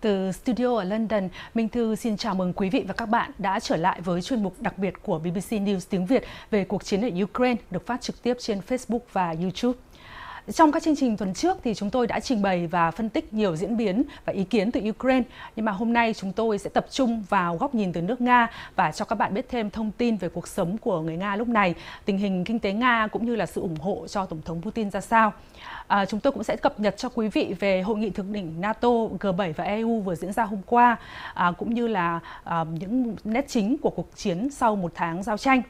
Từ studio ở London, Minh Thư xin chào mừng quý vị và các bạn đã trở lại với chuyên mục đặc biệt của BBC News tiếng Việt về cuộc chiến ở Ukraine được phát trực tiếp trên Facebook và YouTube. Trong các chương trình tuần trước thì chúng tôi đã trình bày và phân tích nhiều diễn biến và ý kiến từ Ukraine. Nhưng mà hôm nay chúng tôi sẽ tập trung vào góc nhìn từ nước Nga và cho các bạn biết thêm thông tin về cuộc sống của người Nga lúc này, tình hình kinh tế Nga cũng như là sự ủng hộ cho Tổng thống Putin ra sao. À, chúng tôi cũng sẽ cập nhật cho quý vị về hội nghị thượng đỉnh NATO, G7 và EU vừa diễn ra hôm qua, à, cũng như là à, những nét chính của cuộc chiến sau một tháng giao tranh.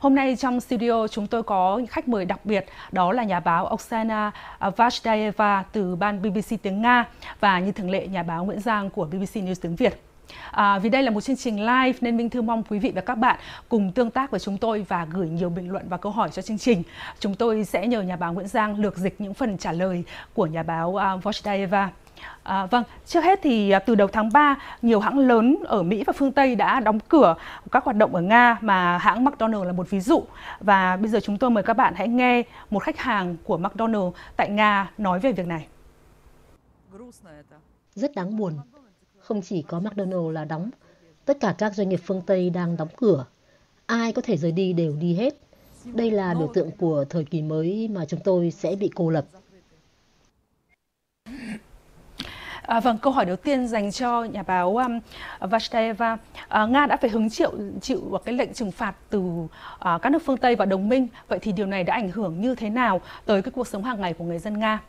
Hôm nay trong studio chúng tôi có khách mời đặc biệt đó là nhà báo Oksana Vashdaeva từ ban BBC tiếng Nga và như thường lệ nhà báo Nguyễn Giang của BBC News tiếng Việt. À, vì đây là một chương trình live nên Minh Thư mong quý vị và các bạn cùng tương tác với chúng tôi và gửi nhiều bình luận và câu hỏi cho chương trình. Chúng tôi sẽ nhờ nhà báo Nguyễn Giang lược dịch những phần trả lời của nhà báo à, uh, Vashdaeva. À, vâng, trước hết thì à, từ đầu tháng 3, nhiều hãng lớn ở Mỹ và phương Tây đã đóng cửa các hoạt động ở Nga mà hãng McDonald là một ví dụ. Và bây giờ chúng tôi mời các bạn hãy nghe một khách hàng của McDonald tại Nga nói về việc này. Rất đáng buồn. Không chỉ có McDonald là đóng, tất cả các doanh nghiệp phương Tây đang đóng cửa. Ai có thể rời đi đều đi hết. Đây là biểu tượng của thời kỳ mới mà chúng tôi sẽ bị cô lập. À, vâng, câu hỏi đầu tiên dành cho nhà báo um, Vashtaeva. À, Nga đã phải hứng chịu chịu cái lệnh trừng phạt từ uh, các nước phương Tây và đồng minh. Vậy thì điều này đã ảnh hưởng như thế nào tới cái cuộc sống hàng ngày của người dân Nga?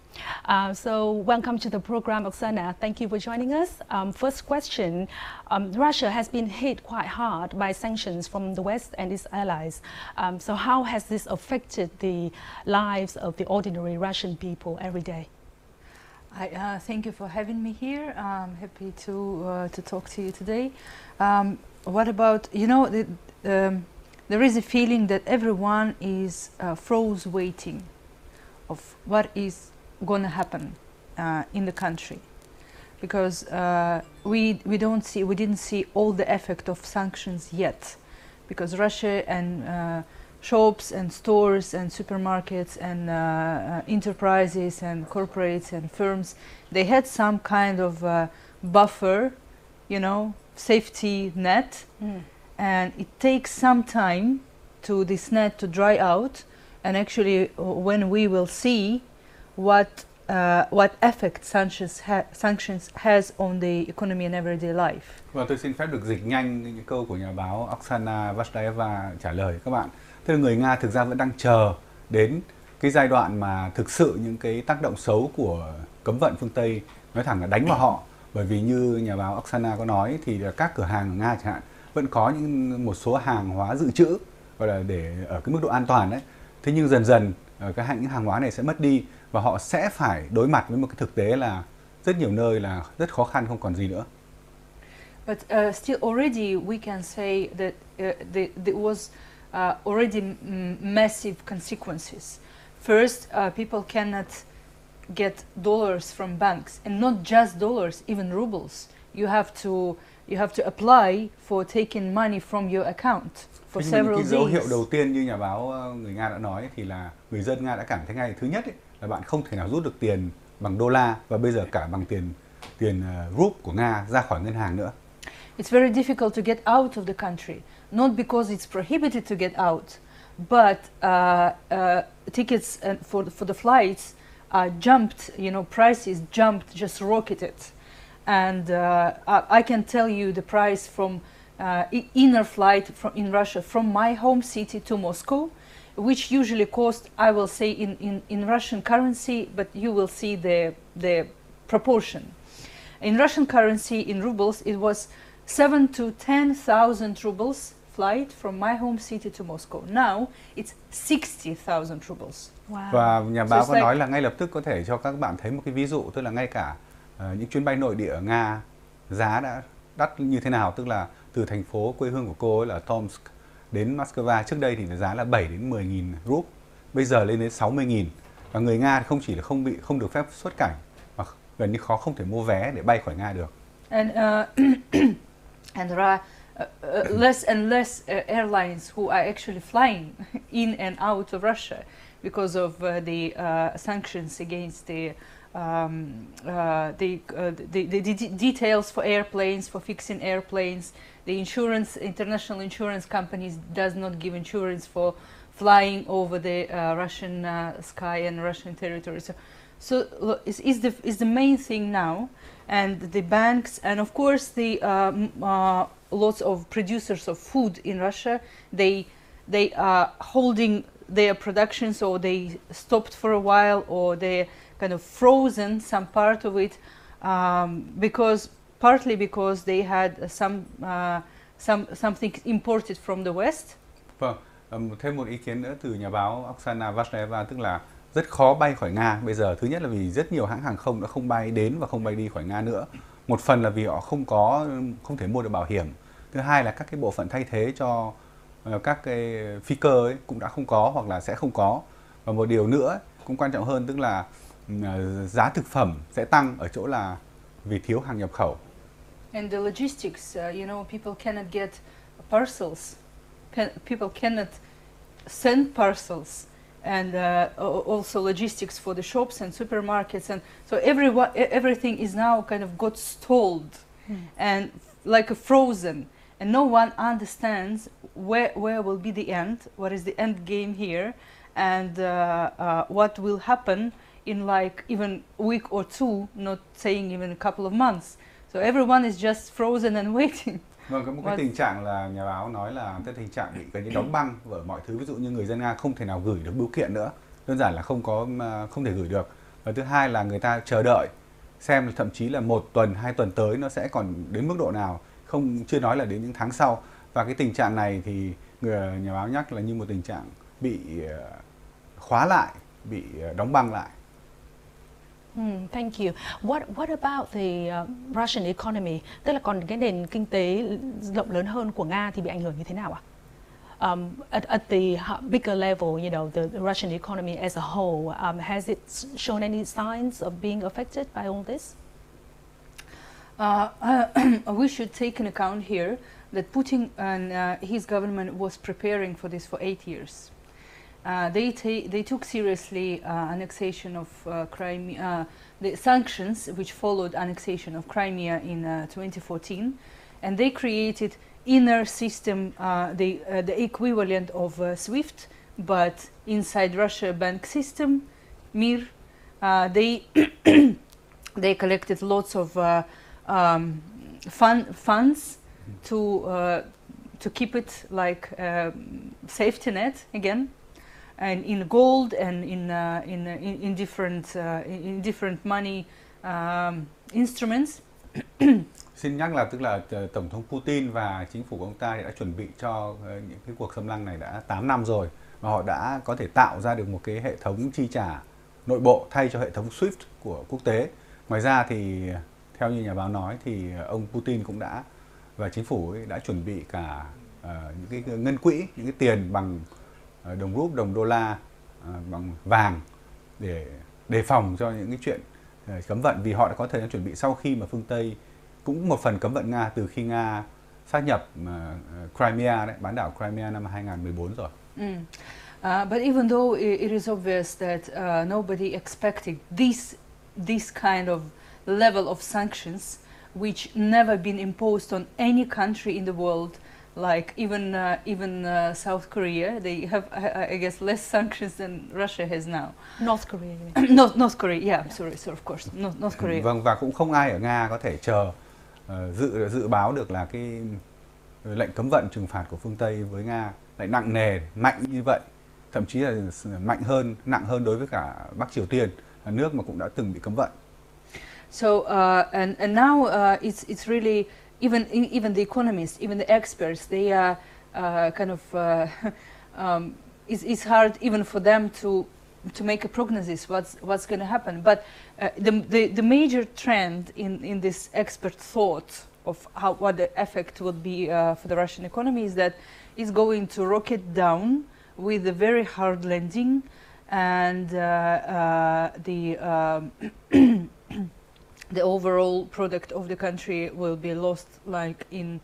Uh, so, welcome to the program, Oksana. Thank you for joining us. Um, first question, um, Russia has been hit quite hard by sanctions from the West and its allies. Um, so how has this affected the lives of the ordinary Russian people every day? Hi, uh, thank you for having me here. I'm happy to uh, to talk to you today. Um, what about you know the, um, there is a feeling that everyone is uh, froze waiting of what is going to happen uh, in the country because uh, we we don't see we didn't see all the effect of sanctions yet because Russia and uh, shops and stores and supermarkets and uh, uh, enterprises and corporates and firms, they had some kind of uh, buffer, you know, safety net. Mm. And it takes some time to this net to dry out. And actually, uh, when we will see what uh, what effect sanctions, ha sanctions has on the economy and everyday life. Và tôi xin phép được dịch nhanh những câu của nhà báo Oksana Vashtaeva trả lời các bạn. Thế người Nga thực ra vẫn đang chờ đến cái giai đoạn mà thực sự những cái tác động xấu của cấm vận phương Tây nói thẳng là đánh vào họ bởi vì như nhà báo Oksana có nói thì là các cửa hàng ở Nga chẳng hạn vẫn có những một số hàng hóa dự trữ gọi là để ở cái mức độ an toàn đấy thế nhưng dần dần ờ, cái hàng những hàng hóa này sẽ mất đi và họ sẽ phải đối mặt với một cái thực tế là rất nhiều nơi là rất khó khăn không còn gì nữa. But uh, still already we can say that uh, the, there was uh, already massive consequences. First, uh, people cannot get dollars from banks, and not just dollars, even rubles. You have to you have to apply for taking money from your account for Thế several cái dấu days. hiệu đầu tiên như nhà báo ờ, người Nga đã nói thì là người dân Nga đã cảm thấy ngay thứ nhất ấy, là bạn không thể nào rút được tiền bằng đô la và bây giờ cả bằng tiền tiền uh, rúp của Nga ra khỏi ngân hàng nữa. It's very difficult to get out of the country. Not because it's prohibited to get out, but uh, uh, tickets uh, for the, for the flights jumped. You know, prices jumped, just rocketed, and uh, I, I, can tell you the price from uh, inner flight from in Russia from my home city to Moscow, which usually cost I will say in, in, in Russian currency, but you will see the the proportion. In Russian currency, in rubles, it was seven to ten thousand rubles flight from my home city to Moscow. Now it's 60,000 rubles. Wow. Và nhà báo so có like... nói là ngay lập tức có thể cho các bạn thấy một cái ví dụ tức là ngay cả uh, những chuyến bay nội địa ở Nga giá đã đắt như thế nào tức là từ thành phố quê hương của cô ấy là Tomsk đến Moscow trước đây thì giá là 7 đến 10 nghìn rúp bây giờ lên đến 60 nghìn và người Nga không chỉ là không bị không được phép xuất cảnh mà gần như khó không thể mua vé để bay khỏi Nga được. And uh, and there are less and less uh, airlines who are actually flying in and out of Russia because of uh, the uh, sanctions against the um, uh, the, uh, the, the, the, details for airplanes, for fixing airplanes. The insurance, international insurance companies does not give insurance for flying over the uh, Russian uh, sky and Russian territory. So, so is, is, the, is the main thing now. And the banks, and of course the um, lots of producers of food in Russia, they, they are holding their production, so they stopped for a while or they kind of frozen some part of it um, because partly because they had some uh, some something imported from the west. Vâng, thêm một ý kiến nữa từ nhà báo Oksana Vashneva tức là rất khó bay khỏi Nga bây giờ. Thứ nhất là vì rất nhiều hãng hàng không đã không bay đến và không bay đi khỏi Nga nữa. Một phần là vì họ không có không thể mua được bảo hiểm. Thứ hai là các cái bộ phận thay thế cho ờ, các cái phi cơ ấy cũng đã không có hoặc là sẽ không có. Và một điều nữa cũng quan trọng hơn tức là ừ, ờ, giá thực phẩm sẽ tăng ở chỗ là vì thiếu hàng nhập khẩu. And the logistics, uh, you know, people cannot get parcels. people cannot send parcels and uh, also logistics for the shops and supermarkets and so everyone everything is now kind of got stalled mm. and like a frozen and no one understands where where will be the end what is the end game here and uh, uh what will happen in like even a week or two, not saying even a couple of months. So everyone is just frozen and waiting. Vâng, có một cái tình trạng là nhà báo nói là cái tình trạng bị gần như đóng băng ở mọi thứ. Ví dụ như người dân Nga không thể nào gửi được bưu kiện nữa. Đơn giản là không có không thể gửi được. Và thứ hai là người ta chờ đợi xem thậm chí là một tuần hai tuần tới nó sẽ còn đến mức độ nào. Không chưa nói là đến những tháng sau. Và cái tình trạng này thì người nhà báo nhắc là như một tình trạng bị ờ, khóa lại bị ờ, đóng băng lại Mm, thank you. What what about the uh, Russian economy? Tức là còn cái nền kinh tế rộng lớn hơn của Nga thì bị ảnh hưởng như thế nào ạ? Um, at, at the bigger level, you know, the, the Russian economy as a whole, um, has it shown any signs of being affected by all this? Uh, uh, we should take an account here that Putin and uh, his government was preparing for this for eight years. Uh, they, they took seriously uh, annexation of uh, Crimea, uh, the sanctions which followed annexation of Crimea in uh, 2014, and they created inner system, the, the equivalent of SWIFT, but inside Russia bank system, MIR. they they collected lots of um, fun, funds to to keep it like safety net again and in gold and in uh, in, uh, in, in different uh, in different money um, instruments. Xin nhắc là tức là ờ, tổng thống Putin và chính phủ của ông ta đã chuẩn bị cho ờ, những cái cuộc xâm lăng này đã 8 năm rồi và họ đã có thể tạo ra được một cái hệ thống chi trả nội bộ thay cho hệ thống SWIFT của quốc tế. Ngoài ra thì theo như nhà báo nói thì ông Putin cũng đã và chính phủ đã chuẩn bị cả uh, những cái ngân quỹ, những cái tiền bằng Ờ, đồng rúp, đồng đô la ờ, bằng vàng để đề phòng cho những cái chuyện ờ, cấm vận vì họ đã có thời gian chuẩn bị sau khi mà phương Tây cũng một phần cấm vận Nga từ khi Nga sát nhập Crimea đấy, bán đảo Crimea năm 2014 rồi. Ừ. Uh, but even though it is obvious that uh, nobody expected this this kind of level of sanctions, which never been imposed on any country in the world, like even uh, even uh, South Korea, they have I, I, guess less sanctions than Russia has now. North Korea. North North Korea, yeah, sorry, sorry, of course, North, North Korea. Vâng và cũng không ai ở Nga có thể chờ uh, dự dự báo được là cái lệnh cấm vận trừng phạt của phương Tây với Nga lại nặng nề, mạnh như vậy, thậm chí là mạnh hơn, nặng hơn đối với cả Bắc Triều Tiên, là nước mà cũng đã từng bị cấm vận. So uh, and and now uh, it's it's really even even the economists, even the experts, they are uh, kind of uh, um, it's, it's hard even for them to to make a prognosis what's what's going to happen. But uh, the, the, the major trend in in this expert thought of how what the effect would be uh, for the Russian economy is that it's going to rocket down with a very hard landing, and uh, uh, the um, the overall product of the country will be lost like in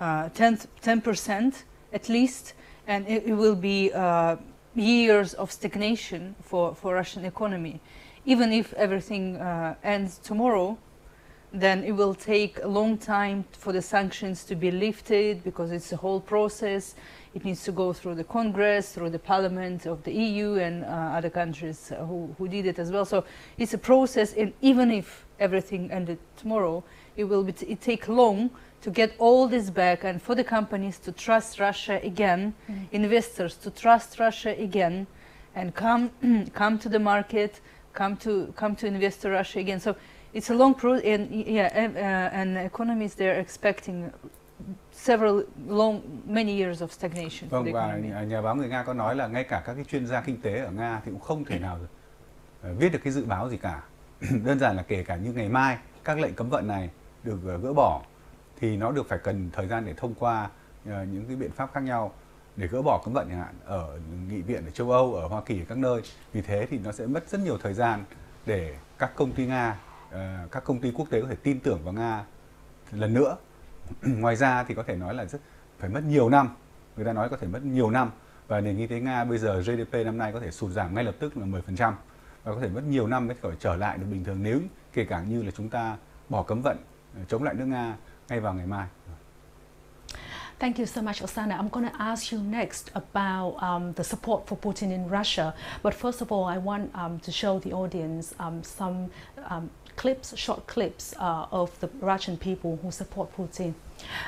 uh, 10 percent at least, and it, it, will be uh, years of stagnation for, for Russian economy. Even if everything uh, ends tomorrow, then it will take a long time for the sanctions to be lifted because it's a whole process. It needs to go through the Congress, through the Parliament of the EU and uh, other countries who, who did it as well. So it's a process, and even if everything ended tomorrow, it will be it take long to get all this back and for the companies to trust Russia again, mm. investors to trust Russia again, and come come to the market, come to come to invest in Russia again. So it's a long process, and yeah, uh, and economies they're expecting several long many years of stagnation. Vâng và nhà báo người Nga có nói là ngay cả các cái chuyên gia kinh tế ở Nga thì cũng không thể nào uh, viết được cái dự báo gì cả. Đơn giản là kể cả như ngày mai các lệnh cấm vận này được uh, gỡ bỏ thì nó được phải cần thời gian để thông qua uh, những cái biện pháp khác nhau để gỡ bỏ cấm vận chẳng hạn ở nghị viện ở châu Âu, ở Hoa Kỳ ở các nơi. Vì thế thì nó sẽ mất rất nhiều thời gian để các công ty Nga, Ờ, các công ty quốc tế có thể tin tưởng vào Nga lần nữa. Ngoài ra thì có thể nói là rất phải mất nhiều năm. Người ta nói có thể mất nhiều năm và nền kinh tế Nga bây giờ GDP năm nay có thể sụt giảm ngay lập tức là 10% và có thể mất nhiều năm mới trở lại được bình thường nếu kể cả như là chúng ta bỏ cấm vận ờ, chống lại nước Nga ngay vào ngày mai. Thank you so much, Osana. I'm going to ask you next about um, the support for Putin in Russia. But first of all, I want um, to show the audience um, some um, clips, short clips uh, of the Russian people who support Putin.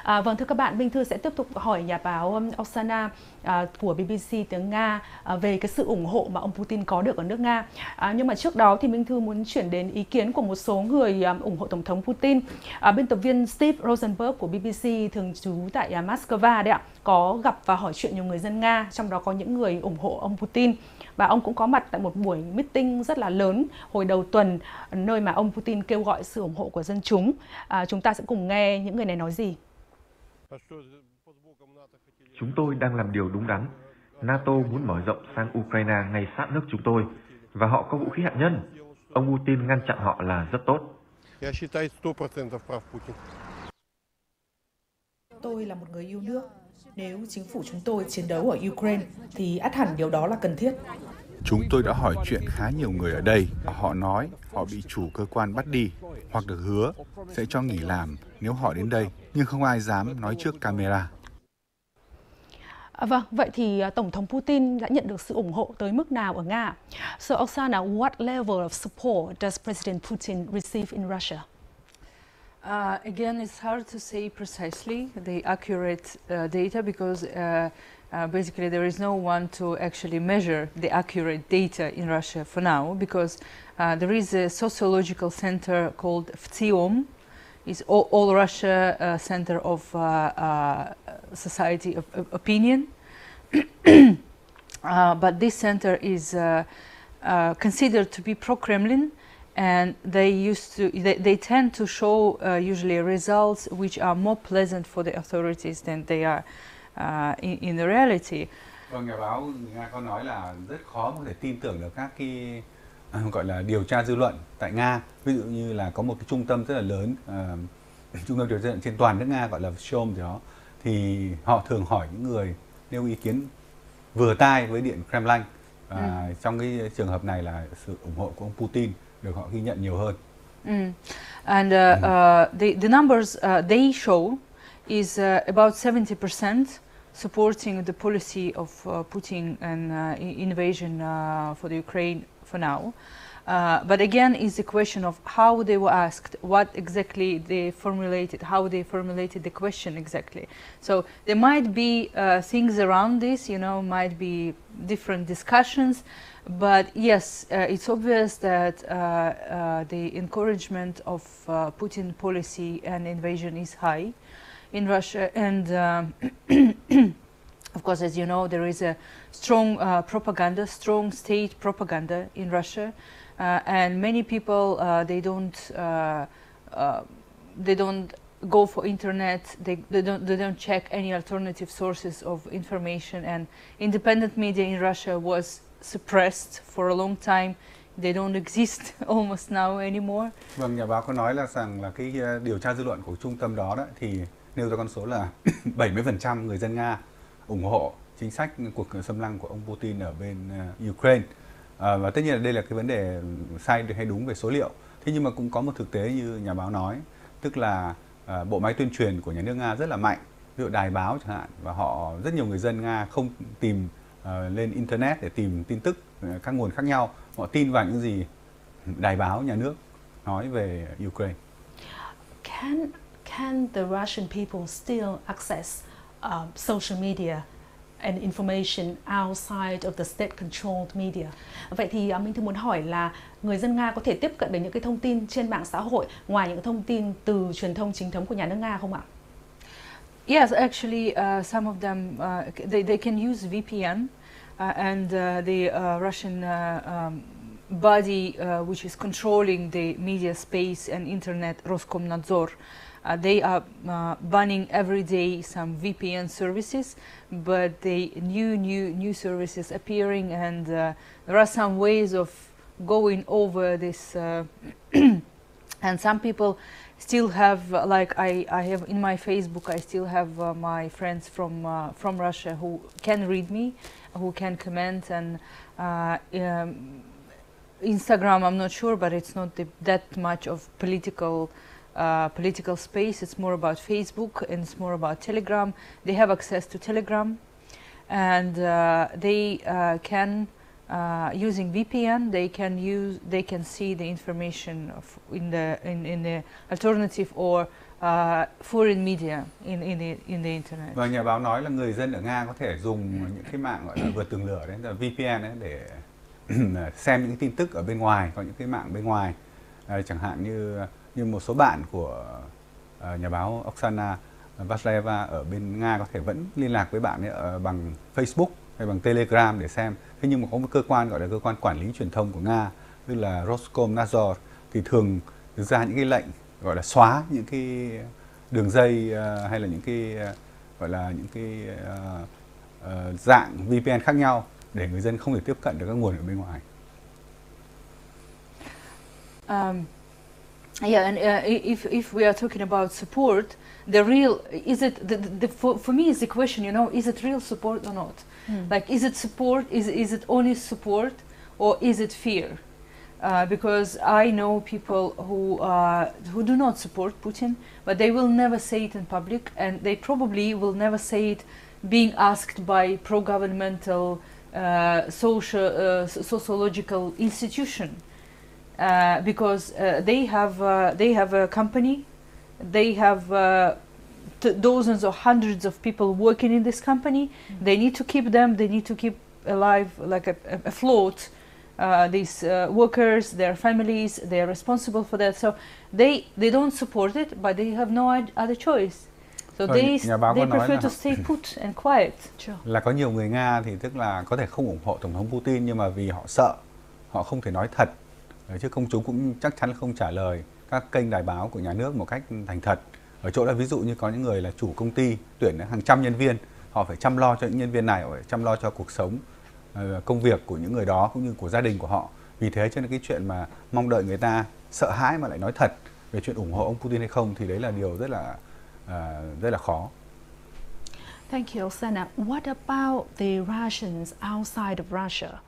À, vâng thưa các bạn, Minh Thư sẽ tiếp tục hỏi nhà báo um, Oksana à, của BBC tiếng Nga à, về cái sự ủng hộ mà ông Putin có được ở nước Nga. À, nhưng mà trước đó thì Minh Thư muốn chuyển đến ý kiến của một số người à, ủng hộ Tổng thống Putin. À, biên tập viên Steve Rosenberg của BBC thường trú tại à, Moscow đấy ạ, có gặp và hỏi chuyện nhiều người dân Nga, trong đó có những người ủng hộ ông Putin và ông cũng có mặt tại một buổi meeting rất là lớn hồi đầu tuần nơi mà ông Putin kêu gọi sự ủng hộ của dân chúng. À, chúng ta sẽ cùng nghe những người này nói gì. Chúng tôi đang làm điều đúng đắn. NATO muốn mở rộng sang Ukraine ngay sát nước chúng tôi và họ có vũ khí hạt nhân. Ông Putin ngăn chặn họ là rất tốt. Tôi là một người yêu nước. Nếu chính phủ chúng tôi chiến đấu ở Ukraine thì ắt hẳn điều đó là cần thiết. Chúng tôi đã hỏi chuyện khá nhiều người ở đây. Họ nói họ bị chủ cơ quan bắt đi hoặc được hứa sẽ cho nghỉ làm nếu họ đến đây, nhưng không ai dám nói trước camera. À, vâng, vậy thì à, Tổng thống Putin đã nhận được sự ủng hộ tới mức nào ở Nga? So Oksana, what level of support does President Putin receive in Russia? Uh, again, it's hard to say precisely the accurate uh, data because uh, uh, basically there is no one to actually measure the accurate data in Russia for now because uh, there is a sociological center called FTIOM, it's all, all Russia uh, Center of Society of, of Opinion. but this center is considered to be pro-Kremlin and they used to they, they tend to show uh, usually results which are more pleasant for the authorities than they are uh, in, in the reality. Vâng, nhà báo Nga có nói là rất khó có thể tin tưởng được các cái uh, gọi là điều tra dư luận tại Nga. Ví dụ như là có một cái trung tâm rất là lớn, uh, trung tâm điều tra dư luận trên toàn nước Nga gọi là SHOM thì đó, thì họ thường hỏi những người nêu ý kiến vừa tai với điện Kremlin. Và ừ. trong cái trường hợp này là sự ủng hộ của ông Putin được họ ghi nhận nhiều hơn. Mm. And uh, uh, the, the numbers uh, they show is uh, about 70% supporting the policy of uh, Putin and uh, invasion for the Ukraine for now. Uh, but again, it's a question of how they were asked, what exactly they formulated, how they formulated the question exactly. So there might be uh, things around this, you know, might be different discussions, but yes, uh, it's obvious that uh, uh, the encouragement of Putin policy and invasion is high in Russia. And um, of course, as you know, there is a strong propaganda, strong state propaganda in Russia. Uh, and many people, uh, they don't, uh, uh, they don't go for internet, they, they, don't, they don't check any alternative sources of information. And independent media in Russia was suppressed for a long time. They don't exist almost now anymore. Vâng, nhà báo có nói là rằng là cái ờ, điều tra dư luận của trung tâm đó đó thì nêu ra con số là 70% người dân Nga ủng hộ chính sách cuộc xâm lăng của ông Putin ở bên ờ, Ukraine à, và tất nhiên là đây là cái vấn đề sai hay đúng về số liệu. Thế nhưng mà cũng có một thực tế như nhà báo nói tức là à, bộ máy tuyên truyền của nhà nước Nga rất là mạnh. Ví dụ đài báo chẳng hạn và họ rất nhiều người dân Nga không tìm uh, lên internet để tìm tin tức uh, các nguồn khác nhau. Họ tin vào những gì đài báo nhà nước nói về Ukraine. Can can the Russian people still access uh, social media and information outside of the state-controlled media. Vậy thì à, mình Minh muốn hỏi là người dân Nga có thể tiếp cận được những cái thông tin trên mạng xã hội ngoài những thông tin từ truyền thông chính thống của nhà nước Nga không ạ? Yes, actually, uh, some of them uh, they they can use VPN, uh, and uh, the uh, Russian uh, um, body uh, which is controlling the media space and internet, Roskomnadzor, they are banning every day some VPN services, but the new new new services appearing, and there are some ways of going over this, and some people still have uh, like I, I have in my Facebook I still have uh, my friends from uh, from Russia who can read me, who can comment and uh, um, Instagram I'm not sure but it's not the, that much of political uh, political space. It's more about Facebook and it's more about Telegram. They have access to Telegram. And uh, they can uh, using VPN, they can use they can see the information in the in, in the alternative or uh, foreign media in in the in the internet. Và nhà báo nói là người dân ở Nga có thể dùng những cái mạng gọi là vượt tường lửa đấy, là VPN đấy để xem những tin tức ở bên ngoài, có những cái mạng bên ngoài, à, chẳng hạn như như một số bạn của uh, nhà báo Oksana Vasleva ở bên Nga có thể vẫn liên lạc với bạn ấy bằng Facebook hay bằng Telegram để xem. Thế nhưng mà có một cơ quan gọi là cơ quan quản lý truyền thông của Nga, tức là Roskomnadzor thì thường ra những cái lệnh gọi là xóa những cái đường dây uh, hay là những cái uh, gọi là những cái uh, uh, dạng VPN khác nhau để người dân không thể tiếp cận được các nguồn ở bên ngoài. Um, yeah, and uh, if if we are talking about support, the real is it the, the, for, for me is the question, you know, is it real support or not? Mm. Like, is it support? Is, is it only support or is it fear? Uh, because I know people who uh, who do not support Putin, but they will never say it in public, and they probably will never say it being asked by pro-governmental uh, social uh, sociological institution, uh, because uh, they have they have a company, they have dozens or hundreds of people working in this company. Mm -hmm. They need to keep them. They need to keep alive, like a, afloat. Uh, these uh, workers, their families, they are responsible for that. So they they don't support it, but they have no other choice. So Rồi, they they prefer to stay put and quiet. Sure. Là có nhiều người Nga thì tức là có thể không ủng hộ tổng thống Putin nhưng mà vì họ sợ, họ không thể nói thật, chứ công chúng cũng chắc chắn không trả lời các kênh đài báo của nhà nước một cách thành thật ở chỗ là ví dụ như có những người là chủ công ty tuyển hàng trăm nhân viên họ phải chăm lo cho những nhân viên này phải chăm lo cho cuộc sống ờ, công việc của những người đó cũng như của gia đình của họ vì thế cho nên cái chuyện mà mong đợi người ta sợ hãi mà lại nói thật về chuyện ủng hộ ông Putin hay không thì đấy là điều rất là uh, rất là khó. Thank you, Sana. What about the Russians outside of Russia?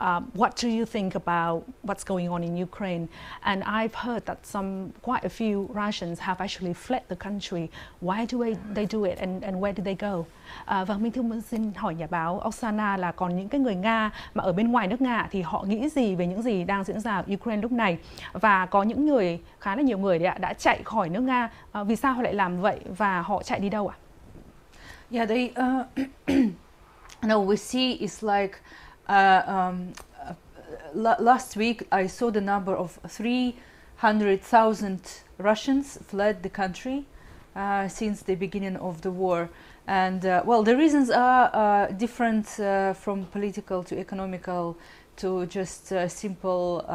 Um, what do you think about what's going on in Ukraine? And I've heard that some, quite a few Russians have actually fled the country. Why do they, they do it and, and where do they go? À, và Minh Thư xin hỏi nhà báo Oksana là còn những cái người Nga mà ở bên ngoài nước Nga thì họ nghĩ gì về những gì đang diễn ra ở Ukraine lúc này? Và có những người, khá là nhiều người đã, đã chạy khỏi nước Nga. À, vì sao họ lại làm vậy và họ chạy đi đâu ạ? Yeah, they, uh, no, we see it's like um, uh, last week I saw the number of 300,000 Russians fled the country uh, since the beginning of the war. And uh, well, the reasons are uh, different uh, from political to economical to just simple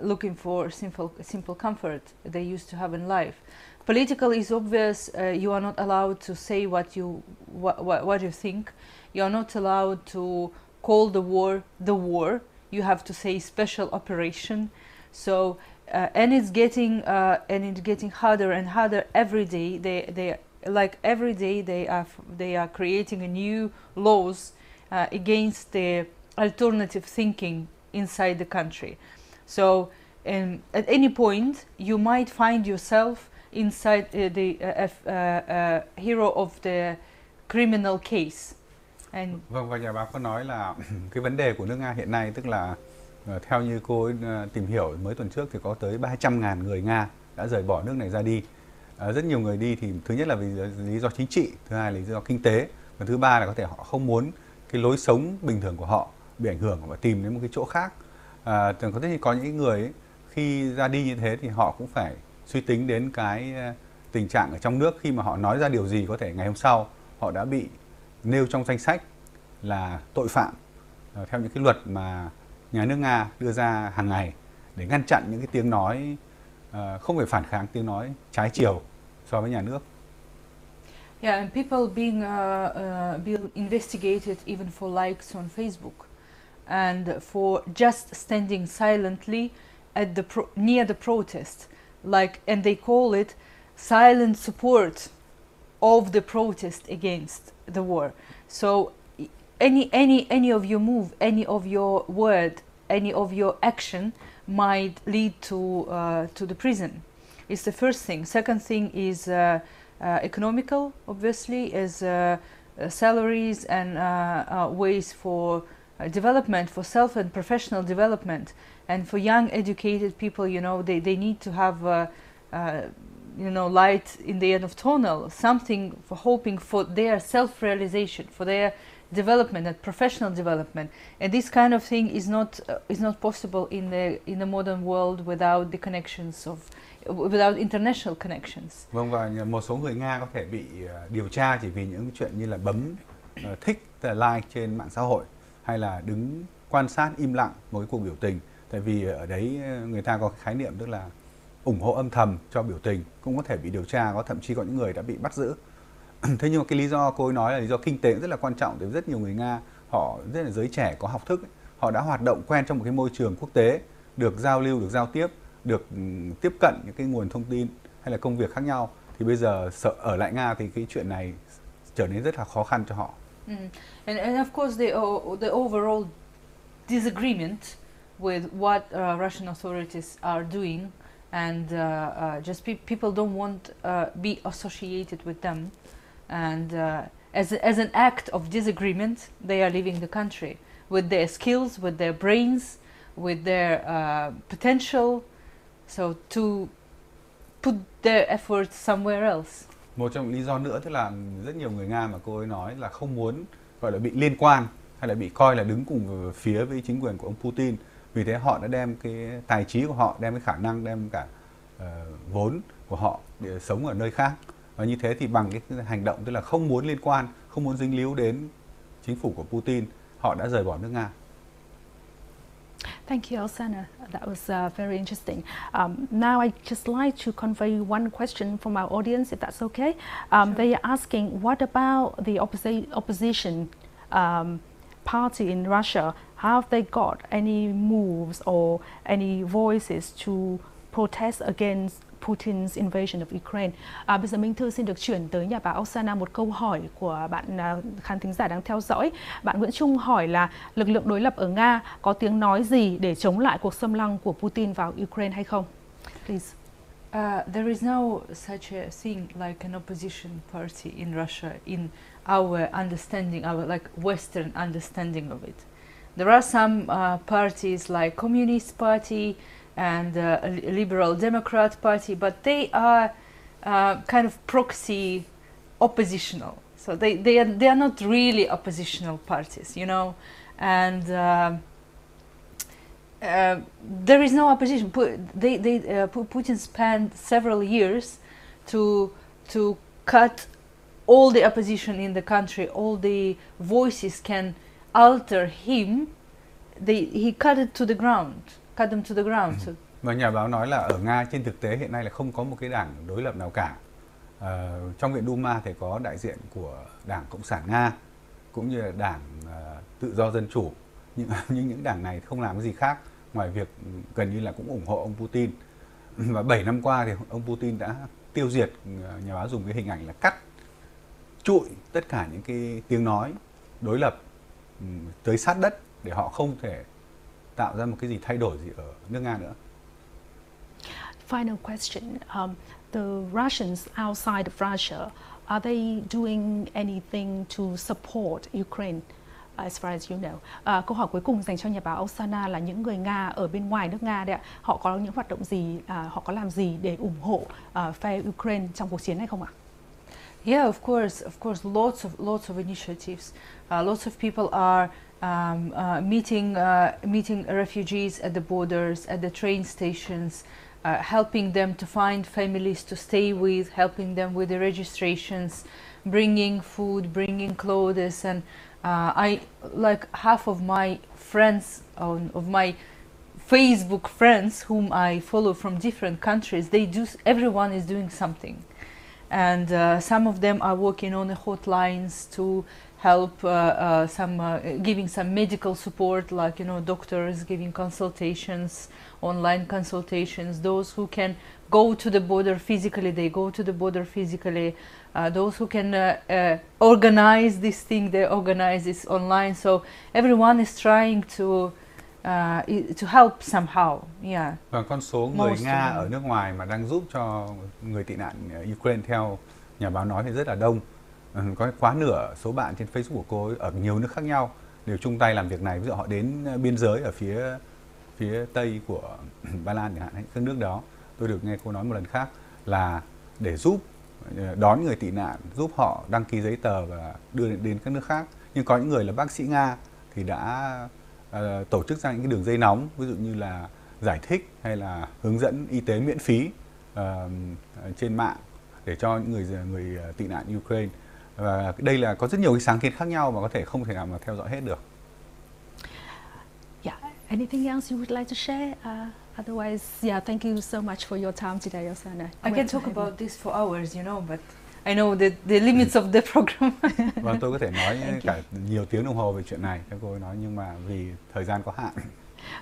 looking for simple simple comfort they used to have in life. Political is obvious. you are not allowed to say what you what, what, what you think. You are not allowed to call the war the war. You have to say special operation. So uh, and it's getting uh, and it's getting harder and harder every day. They they like every day they are they are creating a new laws uh, against the alternative thinking inside the country. So um, at any point you might find yourself inside uh, the uh, uh, hero of the criminal case. And vâng và nhà báo có nói là cái vấn đề của nước Nga hiện nay tức là ờ, theo như cô ấy, ờ, tìm hiểu mới tuần trước thì có tới 300.000 người Nga đã rời bỏ nước này ra đi. Ờ, rất nhiều người đi thì thứ nhất là vì lý do chính trị, thứ hai là lý do kinh tế và thứ ba là có thể họ không muốn cái lối sống bình thường của họ bị ảnh hưởng và tìm đến một cái chỗ khác. À, có thể có những người ấy, khi ra đi như thế thì họ cũng phải suy tính đến cái tình trạng ở trong nước khi mà họ nói ra điều gì có thể ngày hôm sau họ đã bị nêu trong danh sách là tội phạm à, theo những cái luật mà nhà nước Nga đưa ra hàng ngày để ngăn chặn những cái tiếng nói à, không phải phản kháng tiếng nói trái chiều so với nhà nước. Yeah, and people being uh, uh, being investigated even for likes on Facebook and for just standing silently at the pro near the protest, like and they call it silent support of the protest against the war. So any any any of your move, any of your word, any of your action might lead to uh, to the prison. It's the first thing. Second thing is uh, uh, economical, obviously, as uh, uh, salaries and uh, ways for development, for self and professional development, and for young educated people. You know, they they need to have you know light in the end of tunnel something for hoping for their self-realization for their development and professional development and this kind of thing is not uh, is not possible in the in the modern world without the connections of without international connections. Vâng và một số người Nga có thể bị điều tra chỉ vì những chuyện như là bấm thích like trên mạng xã hội hay là đứng quan sát im lặng một cái cuộc biểu tình tại vì ở đấy người ta có khái niệm tức là ủng hộ âm thầm cho biểu tình cũng có thể bị điều tra có thậm chí có những người đã bị bắt giữ. Thế nhưng mà cái lý do cô ấy nói là lý do kinh tế rất là quan trọng vì rất nhiều người nga họ rất là giới trẻ có học thức ấy, họ đã hoạt động quen trong một cái môi trường quốc tế được giao lưu được giao tiếp được ừ, tiếp cận những cái nguồn thông tin hay là công việc khác nhau. Thì bây giờ sợ ở lại nga thì cái chuyện này trở nên rất là khó khăn cho họ. Mm. and, and of course the, the overall disagreement with what uh, Russian authorities are doing and uh, uh, just pe people don't want uh, be associated with them. And as, as an act of disagreement they are leaving the country with their skills with their brains with their potential. So to put their efforts somewhere else. Một trong lý do nữa tức là rất nhiều người Nga mà cô ấy nói là không muốn gọi là bị liên quan hay là bị coi là đứng cùng phía với chính quyền của ông Putin vì thế họ đã đem cái tài trí của họ đem cái khả năng đem cả uh, vốn của họ để sống ở nơi khác và như thế thì bằng cái hành động tức là không muốn liên quan không muốn dính líu đến chính phủ của Putin họ đã rời bỏ nước Nga Thank you, Elsana. That was uh, very interesting. Um, now, I just like to convey one question from our audience, if that's okay. Um, sure. They are asking, what about the opposi opposition um, party in Russia? Have they got any moves or any voices to protest against Putin's invasion of Ukraine. À, bây giờ Minh Thư xin được chuyển tới nhà báo Oksana một câu hỏi của bạn uh, khán thính giả đang theo dõi. Bạn Nguyễn Trung hỏi là lực lượng đối lập ở Nga có tiếng nói gì để chống lại cuộc xâm lăng của Putin vào Ukraine hay không? Please. Uh, there is no such a thing like an opposition party in Russia in our understanding, our like Western understanding of it. There are some uh, parties like Communist Party, and uh, liberal Democrat Party, but they are uh, kind of proxy oppositional. So they, they, are, they are not really oppositional parties, you know, and uh, uh there is no opposition. They, they, uh, Putin spent several years to, to cut all the opposition in the country, all the voices can alter him. They, he cut it to the ground cut them to the ground. So. Và nhà báo nói là ở Nga trên thực tế hiện nay là không có một cái đảng đối lập nào cả. À, trong viện Duma thì có đại diện của Đảng Cộng sản Nga cũng như là Đảng uh, Tự do Dân chủ. Nhưng, nhưng những đảng này không làm cái gì khác ngoài việc gần như là cũng ủng hộ ông Putin. Và 7 năm qua thì ông Putin đã tiêu diệt ờ, nhà báo dùng cái hình ảnh là cắt trụi tất cả những cái tiếng nói đối lập tới sát đất để họ không thể tạo ra một cái gì thay đổi gì ở nước Nga nữa. Final question. Um, the Russians outside of Russia, are they doing anything to support Ukraine? as far as you know. À, câu hỏi cuối cùng dành cho nhà báo Oksana là những người Nga ở bên ngoài nước Nga đấy ạ. Họ có những hoạt động gì, à, họ có làm gì để ủng hộ à, phe Ukraine trong cuộc chiến này không ạ? Yeah, of course, of course, lots of lots of initiatives. Uh, lots of people are um, uh, meeting uh, meeting refugees at the borders, at the train stations, uh, helping them to find families to stay with, helping them with the registrations, bringing food, bringing clothes, and uh, I like half of my friends on, of my Facebook friends whom I follow from different countries. They do. Everyone is doing something, and uh, some of them are working on the hotlines to help uh, uh, some uh, giving some medical support, like you know doctors giving consultations, online consultations. Those who can go to the border physically, they go to the border physically. Uh, those who can uh, organize this thing, they organize this online. So everyone is trying to uh, to help somehow. Yeah. Và con số người Most Nga ở nước ngoài mà đang giúp cho người tị nạn Ukraine theo nhà báo nói thì rất là đông. Ừ, có quá nửa số bạn trên Facebook của cô ấy ở nhiều nước khác nhau đều chung tay làm việc này. Ví dụ họ đến biên giới ở phía phía tây của Ba Lan chẳng hạn, các nước đó. Tôi được nghe cô nói một lần khác là để giúp Ờ, đón người tị nạn giúp họ đăng ký giấy tờ và đưa đến các nước khác nhưng có những người là bác sĩ nga thì đã uh, tổ chức ra những cái đường dây nóng ví dụ như là giải thích hay là hướng dẫn y tế miễn phí uh, trên mạng để cho những người người tị nạn Ukraine và đây là có rất nhiều cái sáng kiến khác nhau mà có thể không thể nào mà theo dõi hết được. Yeah, anything else you would like to share? Uh... Otherwise, yeah, thank you so much for your time today, Osana. I can talk about this for hours, you know, but I know the, the limits of the program. vâng, tôi có thể nói cả nhiều tiếng đồng hồ về chuyện này, các cô ấy nói, nhưng mà vì thời gian có hạn.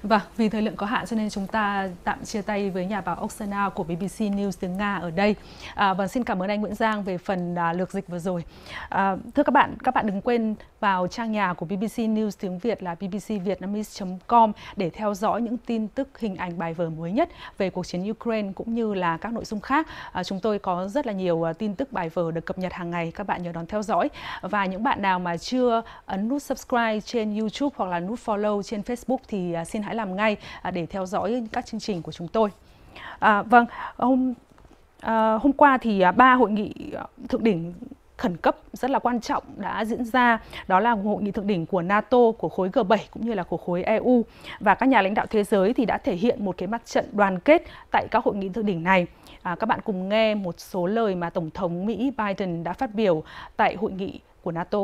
Vâng, vì thời lượng có hạn cho nên chúng ta tạm chia tay với nhà báo Oksana của BBC News tiếng Nga ở đây. À, và xin cảm ơn anh Nguyễn Giang về phần à, lược dịch vừa rồi. À, thưa các bạn, các bạn đừng quên vào trang nhà của BBC News tiếng Việt là bbcvietnamese.com để theo dõi những tin tức, hình ảnh, bài vở mới nhất về cuộc chiến Ukraine cũng như là các nội dung khác. À, chúng tôi có rất là nhiều à, tin tức, bài vở được cập nhật hàng ngày. Các bạn nhớ đón theo dõi. Và những bạn nào mà chưa ấn nút subscribe trên YouTube hoặc là nút follow trên Facebook thì à, xin hãy làm ngay à, để theo dõi các chương trình của chúng tôi. À, vâng, hôm à, hôm qua thì à, ba hội nghị à, thượng đỉnh khẩn cấp rất là quan trọng đã diễn ra. Đó là hội nghị thượng đỉnh của NATO của khối G7 cũng như là của khối EU và các nhà lãnh đạo thế giới thì đã thể hiện một cái mặt trận đoàn kết tại các hội nghị thượng đỉnh này. À, các bạn cùng nghe một số lời mà tổng thống Mỹ Biden đã phát biểu tại hội nghị của NATO.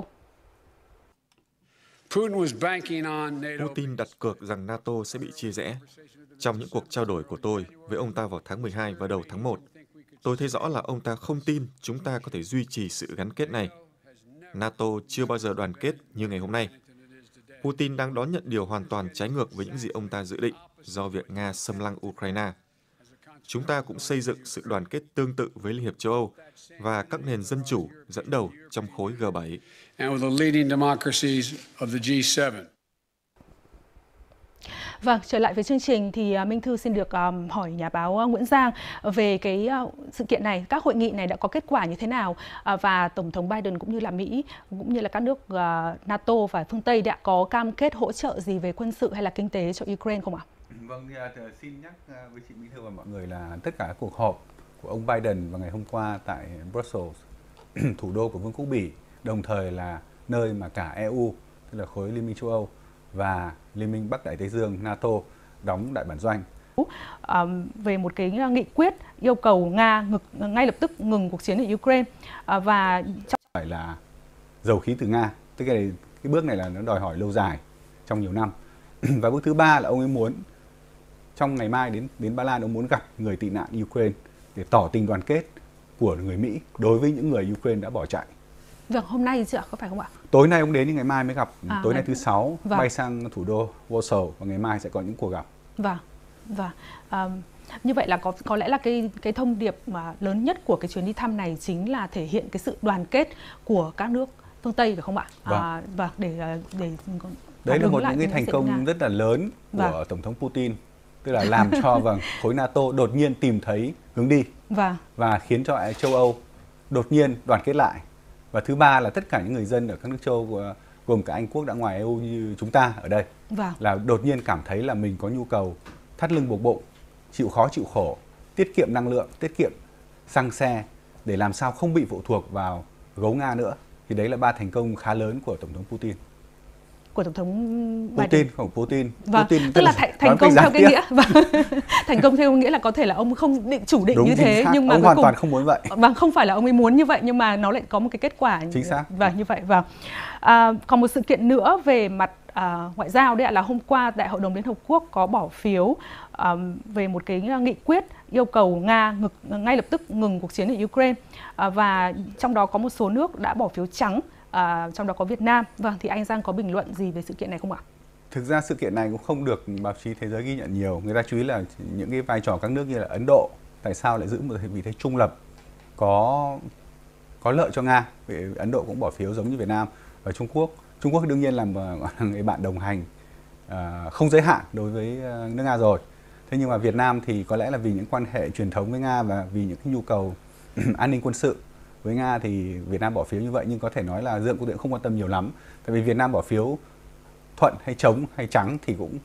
Putin đặt cược rằng NATO sẽ bị chia rẽ. Trong những cuộc trao đổi của tôi với ông ta vào tháng 12 và đầu tháng 1, tôi thấy rõ là ông ta không tin chúng ta có thể duy trì sự gắn kết này. NATO chưa bao giờ đoàn kết như ngày hôm nay. Putin đang đón nhận điều hoàn toàn trái ngược với những gì ông ta dự định do việc Nga xâm lăng Ukraine. Chúng ta cũng xây dựng sự đoàn kết tương tự với Liên hiệp châu Âu và các nền dân chủ dẫn đầu trong khối G7 and with the leading democracies of the G7. Vâng, trở lại với chương trình thì à, Minh Thư xin được um, hỏi nhà báo Nguyễn Giang về cái uh, sự kiện này, các hội nghị này đã có kết quả như thế nào uh, và Tổng thống Biden cũng như là Mỹ cũng như là các nước uh, NATO và phương Tây đã có cam kết hỗ trợ gì về quân sự hay là kinh tế cho Ukraine không ạ? Vâng, thì, uh, xin nhắc uh, với chị Minh Thư và mọi người là tất cả các cuộc họp của ông Biden vào ngày hôm qua tại Brussels, thủ đô của Vương quốc Bỉ đồng thời là nơi mà cả EU tức là khối Liên minh châu Âu và Liên minh Bắc Đại Tây Dương NATO đóng đại bản doanh. À, về một cái nghị quyết yêu cầu Nga ngực, ngay lập tức ngừng cuộc chiến ở Ukraine à, và phải là dầu khí từ Nga. Tức là cái bước này là nó đòi hỏi lâu dài trong nhiều năm. và bước thứ ba là ông ấy muốn trong ngày mai đến đến Ba Lan ông muốn gặp người tị nạn Ukraine để tỏ tình đoàn kết của người Mỹ đối với những người Ukraine đã bỏ chạy. Vâng, hôm nay chứ ạ, có phải không ạ? Tối nay ông đến nhưng ngày mai mới gặp. À, Tối nay thứ sáu vâng. bay sang thủ đô Warsaw và ngày mai sẽ có những cuộc gặp. Vâng, vâng. Um, như vậy là có có lẽ là cái cái thông điệp mà lớn nhất của cái chuyến đi thăm này chính là thể hiện cái sự đoàn kết của các nước phương Tây phải không ạ? Vâng. À, và để để đấy là một những cái thành công rất là lớn của vâng. tổng thống Putin tức là làm cho vâng khối NATO đột nhiên tìm thấy hướng đi vâng. và khiến cho châu Âu đột nhiên đoàn kết lại và thứ ba là tất cả những người dân ở các nước châu Âu gồm cả Anh quốc đã ngoài EU như chúng ta ở đây vâng. là đột nhiên cảm thấy là mình có nhu cầu thắt lưng buộc bụng chịu khó chịu khổ tiết kiệm năng lượng tiết kiệm xăng xe để làm sao không bị phụ thuộc vào gấu nga nữa thì đấy là ba thành công khá lớn của tổng thống Putin của tổng thống Putin không Putin vâng. Putin tức là thành, thành công theo cái nghĩa vâng. thành công theo nghĩa là có thể là ông không định chủ định Đúng, như thế xác. nhưng mà ông hoàn cùng, toàn không muốn vậy vâng không phải là ông ấy muốn như vậy nhưng mà nó lại có một cái kết quả chính xác vâng như vậy vâng à, còn một sự kiện nữa về mặt à, ngoại giao đấy là hôm qua đại hội đồng liên hợp quốc có bỏ phiếu um, về một cái nghị quyết yêu cầu nga ngực, ngay lập tức ngừng cuộc chiến ở Ukraine à, và trong đó có một số nước đã bỏ phiếu trắng à, trong đó có Việt Nam. Vâng, thì anh Giang có bình luận gì về sự kiện này không ạ? Thực ra sự kiện này cũng không được báo chí thế giới ghi nhận nhiều. Người ta chú ý là những cái vai trò các nước như là Ấn Độ tại sao lại giữ một vị thế trung lập có có lợi cho Nga. Vì Ấn Độ cũng bỏ phiếu giống như Việt Nam và Trung Quốc. Trung Quốc đương nhiên là người bạn đồng hành à, không giới hạn đối với à, nước Nga rồi. Thế nhưng mà Việt Nam thì có lẽ là vì những quan hệ truyền thống với Nga và vì những cái nhu cầu an ninh quân sự với Nga thì Việt Nam bỏ phiếu như vậy nhưng có thể nói là Dương Quốc Tượng không quan tâm nhiều lắm. Tại vì Việt Nam bỏ phiếu thuận hay chống hay trắng thì cũng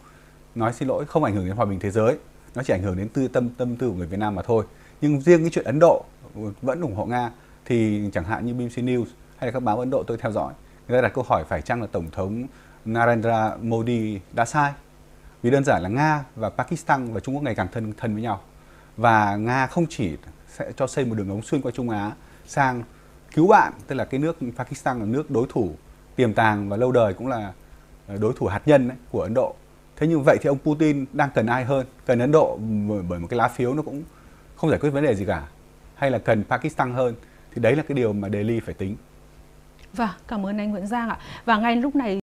nói xin lỗi, không ảnh hưởng đến hòa bình thế giới. Nó chỉ ảnh hưởng đến tư tâm tâm tư của người Việt Nam mà thôi. Nhưng riêng cái chuyện Ấn Độ vẫn ủng hộ Nga thì chẳng hạn như BBC News hay là các báo Ấn Độ tôi theo dõi, người ta đặt câu hỏi phải chăng là tổng thống Narendra Modi đã sai? Vì đơn giản là Nga và Pakistan và Trung Quốc ngày càng thân thân với nhau. Và Nga không chỉ sẽ cho xây một đường ống xuyên qua Trung Á sang cứu bạn tức là cái nước Pakistan là nước đối thủ tiềm tàng và lâu đời cũng là ờ, đối thủ hạt nhân ấy, của Ấn Độ. Thế nhưng vậy thì ông Putin đang cần ai hơn? Cần Ấn Độ bởi một cái lá phiếu nó cũng không giải quyết vấn đề gì cả. Hay là cần Pakistan hơn? Thì đấy là cái điều mà Delhi phải tính. Vâng, cảm ơn anh Nguyễn Giang ạ. Và ngay lúc này